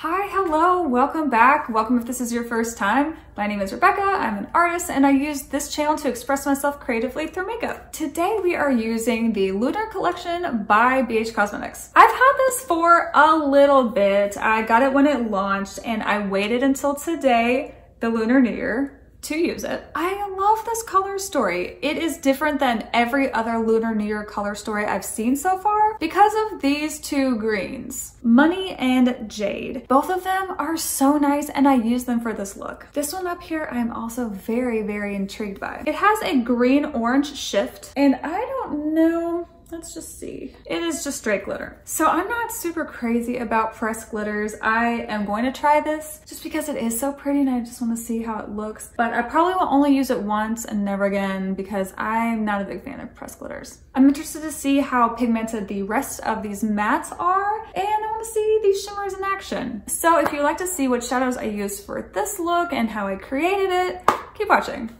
Hi, hello, welcome back. Welcome if this is your first time. My name is Rebecca, I'm an artist, and I use this channel to express myself creatively through makeup. Today we are using the Lunar Collection by BH Cosmetics. I've had this for a little bit. I got it when it launched and I waited until today, the Lunar New Year, to use it. I love this color story. It is different than every other Lunar New Year color story I've seen so far because of these two greens, Money and Jade. Both of them are so nice and I use them for this look. This one up here I'm also very, very intrigued by. It has a green orange shift and I don't know Let's just see. It is just straight glitter. So I'm not super crazy about pressed glitters. I am going to try this just because it is so pretty and I just want to see how it looks. But I probably will only use it once and never again because I'm not a big fan of pressed glitters. I'm interested to see how pigmented the rest of these mattes are and I want to see these shimmers in action. So if you'd like to see what shadows I used for this look and how I created it, keep watching.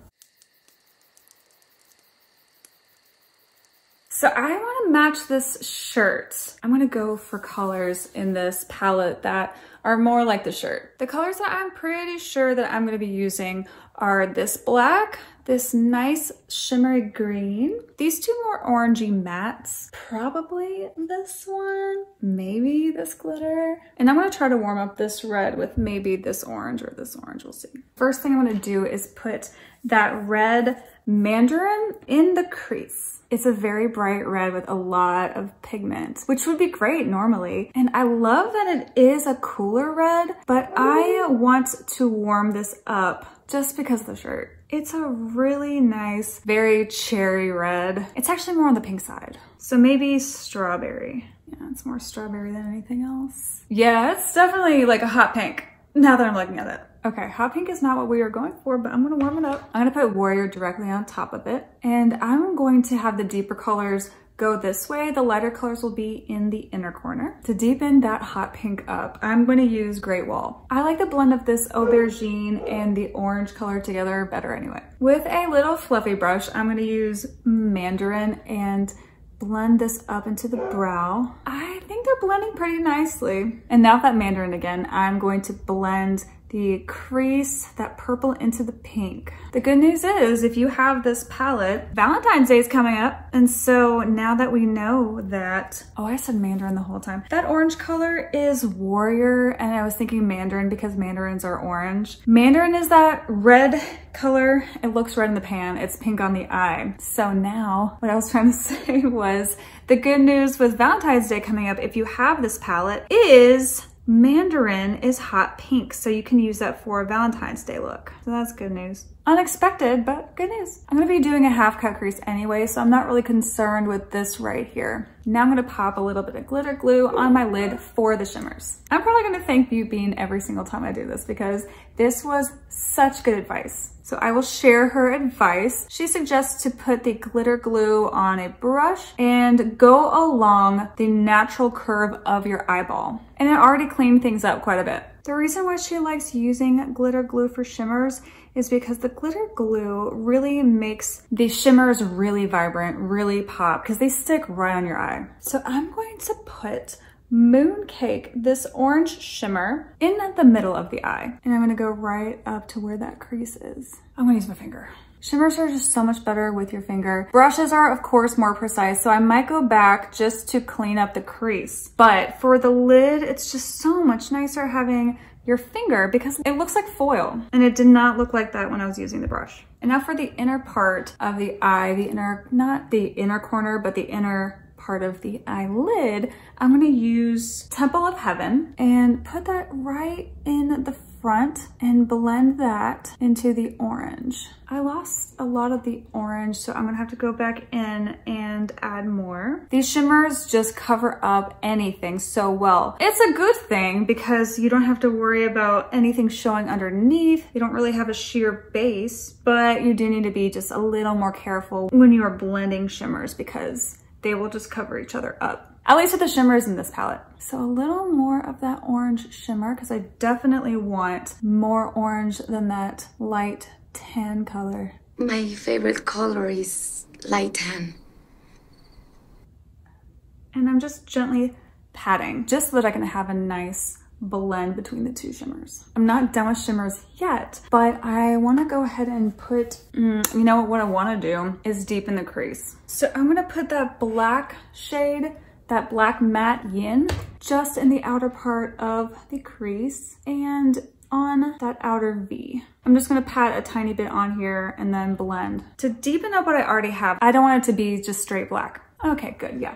So I want to match this shirt. I'm to go for colors in this palette that are more like the shirt. The colors that I'm pretty sure that I'm to be using are this black, this nice shimmery green, these two more orangey mattes, probably this one, maybe this glitter. And I'm gonna try to warm up this red with maybe this orange or this orange, we'll see. First thing I'm gonna do is put that red mandarin in the crease. It's a very bright red with a lot of pigment, which would be great normally. And I love that it is a cooler red, but I want to warm this up just because of the shirt. It's a really nice, very cherry red. It's actually more on the pink side. So maybe strawberry. Yeah, it's more strawberry than anything else. Yeah, it's definitely like a hot pink now that I'm looking at it. Okay, hot pink is not what we are going for, but I'm gonna warm it up. I'm gonna put Warrior directly on top of it. And I'm going to have the deeper colors go this way. The lighter colors will be in the inner corner. To deepen that hot pink up, I'm to use Great Wall. I like the blend of this aubergine and the orange color together better anyway. With a little fluffy brush, I'm to use Mandarin and blend this up into the brow. I think they're blending pretty nicely. And now that Mandarin again, I'm going to blend the crease, that purple into the pink. The good news is if you have this palette, Valentine's Day is coming up. And so now that we know that, oh, I said Mandarin the whole time. That orange color is Warrior. And I was thinking Mandarin because Mandarins are orange. Mandarin is that red color. It looks red in the pan. It's pink on the eye. So now what I was trying to say was the good news with Valentine's Day coming up, if you have this palette, is Mandarin is hot pink, so you can use that for a Valentine's Day look. So that's good news. Unexpected, but good news. I'm gonna be doing a half cut crease anyway, so I'm not really concerned with this right here. Now I'm gonna pop a little bit of glitter glue on my lid for the shimmers. I'm probably gonna thank Bean every single time I do this because this was such good advice. So I will share her advice. She suggests to put the glitter glue on a brush and go along the natural curve of your eyeball. And it already cleaned things up quite a bit. The reason why she likes using glitter glue for shimmers is because the glitter glue really makes the shimmers really vibrant, really pop, because they stick right on your eye. So I'm going to put Mooncake, this orange shimmer, in the middle of the eye. And I'm gonna go right up to where that crease is. I'm gonna use my finger. Shimmers are just so much better with your finger. Brushes are, of course, more precise, so I might go back just to clean up the crease. But for the lid, it's just so much nicer having your finger because it looks like foil and it did not look like that when I was using the brush. And now for the inner part of the eye, the inner, not the inner corner, but the inner part of the eyelid, I'm gonna use Temple of Heaven and put that right in the front and blend that into the orange. I lost a lot of the orange, so I'm gonna have to go back in and add more. These shimmers just cover up anything so well. It's a good thing because you don't have to worry about anything showing underneath. You don't really have a sheer base, but you do need to be just a little more careful when you are blending shimmers because they will just cover each other up. At least with the shimmers in this palette. So a little more of that orange shimmer because I definitely want more orange than that light tan color. My favorite color is light tan. And I'm just gently patting just so that I can have a nice blend between the two shimmers. I'm not done with shimmers yet, but I wanna go ahead and put, mm, you know what, what I wanna do is deepen the crease. So I'm gonna put that black shade, that black matte yin, just in the outer part of the crease and on that outer V. I'm just gonna pat a tiny bit on here and then blend. To deepen up what I already have, I don't want it to be just straight black. Okay, good, yeah.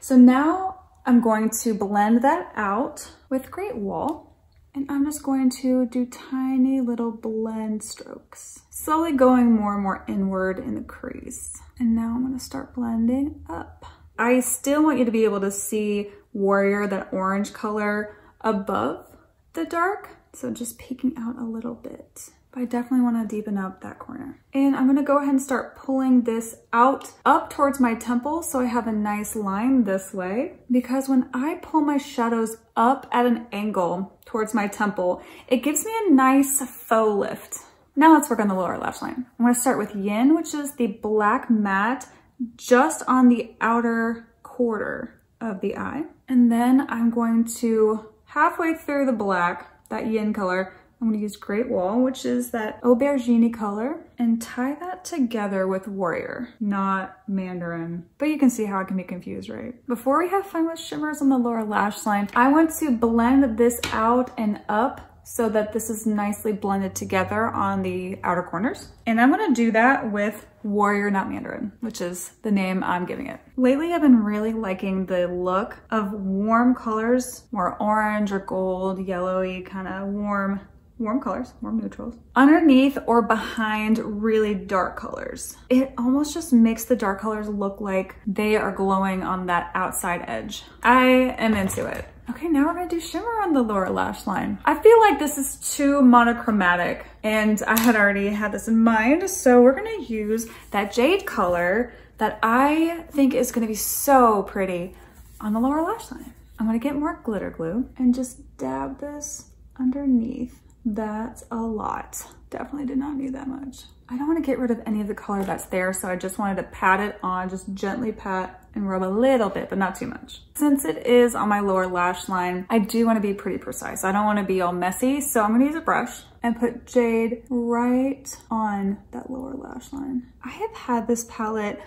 So now I'm going to blend that out with Great Wall and I'm just going to do tiny little blend strokes, slowly going more and more inward in the crease. And now I'm gonna start blending up. I still want you to be able to see Warrior, that orange color above the dark. So just peeking out a little bit. But I definitely wanna deepen up that corner. And I'm gonna go ahead and start pulling this out up towards my temple so I have a nice line this way. Because when I pull my shadows up at an angle towards my temple, it gives me a nice faux lift. Now let's work on the lower lash line. I'm gonna start with Yin, which is the black matte just on the outer quarter of the eye. And then I'm going to halfway through the black, that yin color, I'm gonna use Great Wall, which is that aubergine color, and tie that together with Warrior, not Mandarin. But you can see how I can be confused, right? Before we have fun with shimmers on the lower lash line, I want to blend this out and up so that this is nicely blended together on the outer corners. And I'm gonna do that with Warrior Not Mandarin, which is the name I'm giving it. Lately, I've been really liking the look of warm colors, more orange or gold, yellowy, kind of warm warm colors, warm neutrals, underneath or behind really dark colors. It almost just makes the dark colors look like they are glowing on that outside edge. I am into it. Okay, now we're gonna do shimmer on the lower lash line. I feel like this is too monochromatic and I had already had this in mind. So we're gonna use that jade color that I think is gonna be so pretty on the lower lash line. I'm gonna get more glitter glue and just dab this underneath that's a lot. Definitely did not need that much. I don't want to get rid of any of the color that's there, so I just wanted to pat it on, just gently pat and rub a little bit, but not too much. Since it is on my lower lash line, I do want to be pretty precise. I don't want to be all messy, so I'm going to use a brush and put Jade right on that lower lash line. I have had this palette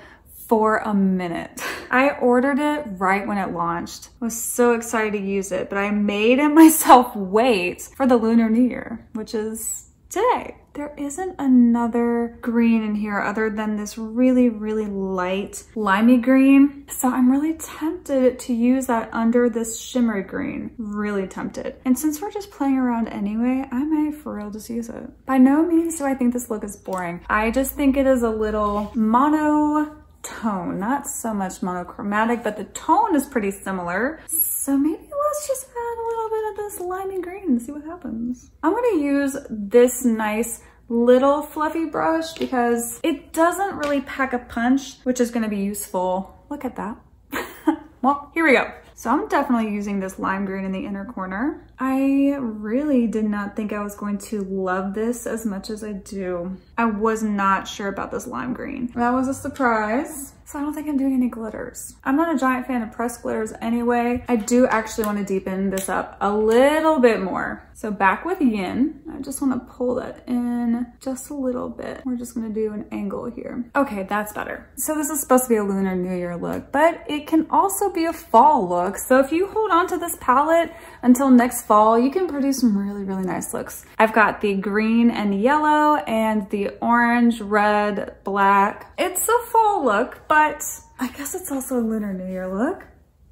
for a minute. I ordered it right when it launched. I was so excited to use it, but I made it myself wait for the Lunar New Year, which is today. There isn't another green in here other than this really, really light limey green. So I'm really tempted to use that under this shimmery green. Really tempted. And since we're just playing around anyway, I may for real just use it. By no means do I think this look is boring. I just think it is a little mono tone, not so much monochromatic, but the tone is pretty similar. So maybe let's just add a little bit of this limey green and see what happens. I'm gonna use this nice little fluffy brush because it doesn't really pack a punch, which is gonna be useful. Look at that. well, here we go. So I'm definitely using this lime green in the inner corner. I really did not think I was going to love this as much as I do. I was not sure about this lime green. That was a surprise. So I don't think I'm doing any glitters. I'm not a giant fan of pressed glitters anyway. I do actually want to deepen this up a little bit more. So back with yin, I just want to pull that in just a little bit. We're just going to do an angle here. Okay, that's better. So this is supposed to be a Lunar New Year look, but it can also be a fall look. So if you hold on to this palette until next fall, you can produce some really, really nice looks. I've got the green and yellow and the orange, red, black. It's a fall look, but I guess it's also a Lunar New Year look.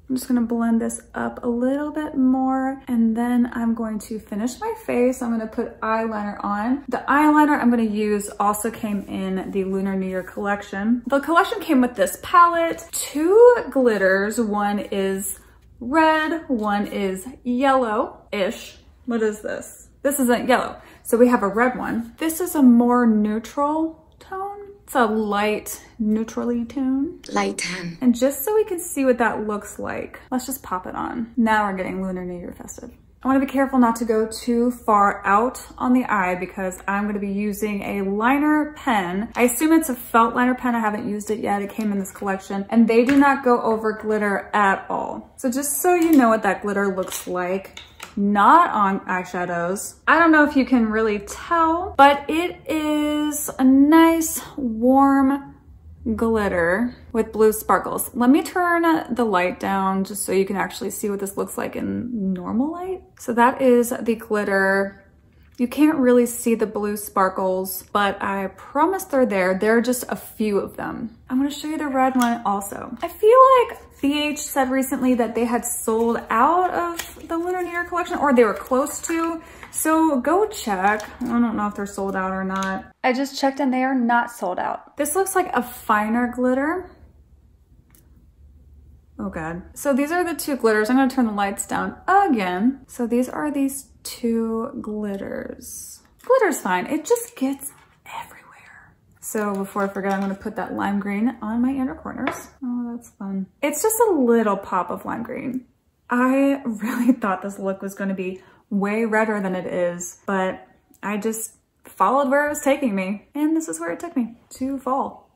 I'm just gonna blend this up a little bit more and then I'm going to finish my face. I'm gonna put eyeliner on. The eyeliner I'm gonna use also came in the Lunar New Year collection. The collection came with this palette, two glitters. One is red, one is yellow-ish. What is this? This isn't yellow. So we have a red one. This is a more neutral. It's a light, neutrally tone. Light tan. And just so we can see what that looks like, let's just pop it on. Now we're getting Lunar New Year festive. I wanna be careful not to go too far out on the eye because I'm gonna be using a liner pen. I assume it's a felt liner pen. I haven't used it yet. It came in this collection and they do not go over glitter at all. So just so you know what that glitter looks like, not on eyeshadows. I don't know if you can really tell, but it is a nice warm glitter with blue sparkles. Let me turn the light down just so you can actually see what this looks like in normal light. So that is the glitter. You can't really see the blue sparkles, but I promise they're there. There are just a few of them. I'm gonna show you the red one also. I feel like BH said recently that they had sold out of the Lunar New Year collection or they were close to. So go check. I don't know if they're sold out or not. I just checked and they are not sold out. This looks like a finer glitter. Oh God. So these are the two glitters. I'm gonna turn the lights down again. So these are these two glitters. Glitter's fine. It just gets everywhere. So before I forget, I'm gonna put that lime green on my inner corners. Oh, that's fun. It's just a little pop of lime green. I really thought this look was gonna be way redder than it is, but I just followed where it was taking me. And this is where it took me, to fall.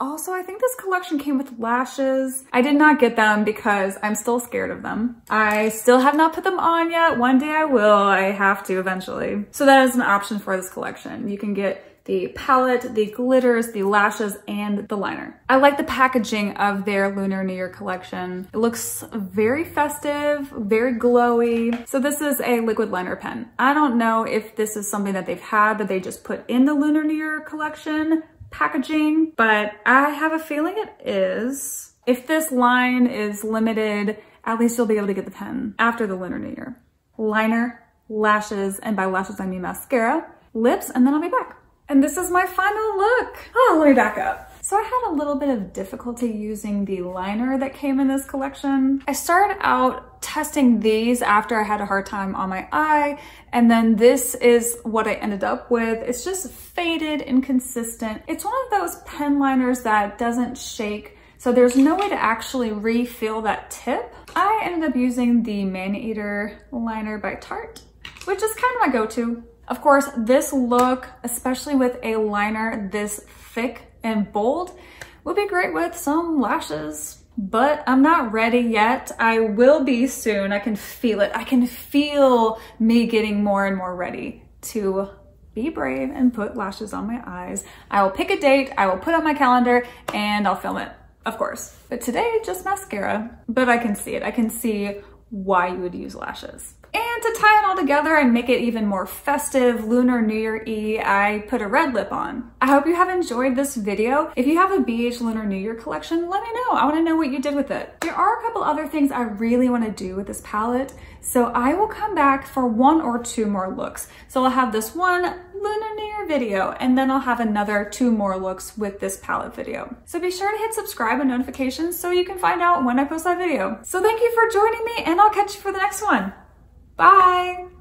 Also, I think this collection came with lashes. I did not get them because I'm still scared of them. I still have not put them on yet. One day I will. I have to eventually. So that is an option for this collection. You can get the palette, the glitters, the lashes, and the liner. I like the packaging of their Lunar New Year collection. It looks very festive, very glowy. So this is a liquid liner pen. I don't know if this is something that they've had that they just put in the Lunar New Year collection packaging, but I have a feeling it is. If this line is limited, at least you'll be able to get the pen after the Lunar New Year. Liner, lashes, and by lashes I mean mascara, lips, and then I'll be back. And this is my final look. Oh, let me back up. So I had a little bit of difficulty using the liner that came in this collection. I started out testing these after I had a hard time on my eye, and then this is what I ended up with. It's just faded, and consistent. It's one of those pen liners that doesn't shake so there's no way to actually refill that tip. I ended up using the Maneater liner by Tarte, which is kind of my go-to. Of course, this look, especially with a liner this thick and bold, would be great with some lashes, but I'm not ready yet. I will be soon. I can feel it. I can feel me getting more and more ready to be brave and put lashes on my eyes. I will pick a date, I will put on my calendar, and I'll film it, of course. But today, just mascara. But I can see it. I can see why you would use lashes. And to tie it all together and make it even more festive, Lunar New Year-y, I put a red lip on. I hope you have enjoyed this video. If you have a BH Lunar New Year collection, let me know. I wanna know what you did with it. There are a couple other things I really wanna do with this palette, so I will come back for one or two more looks. So I'll have this one Lunar New Year video, and then I'll have another two more looks with this palette video. So be sure to hit subscribe and notifications so you can find out when I post that video. So thank you for joining me, and I'll catch you for the next one. Bye.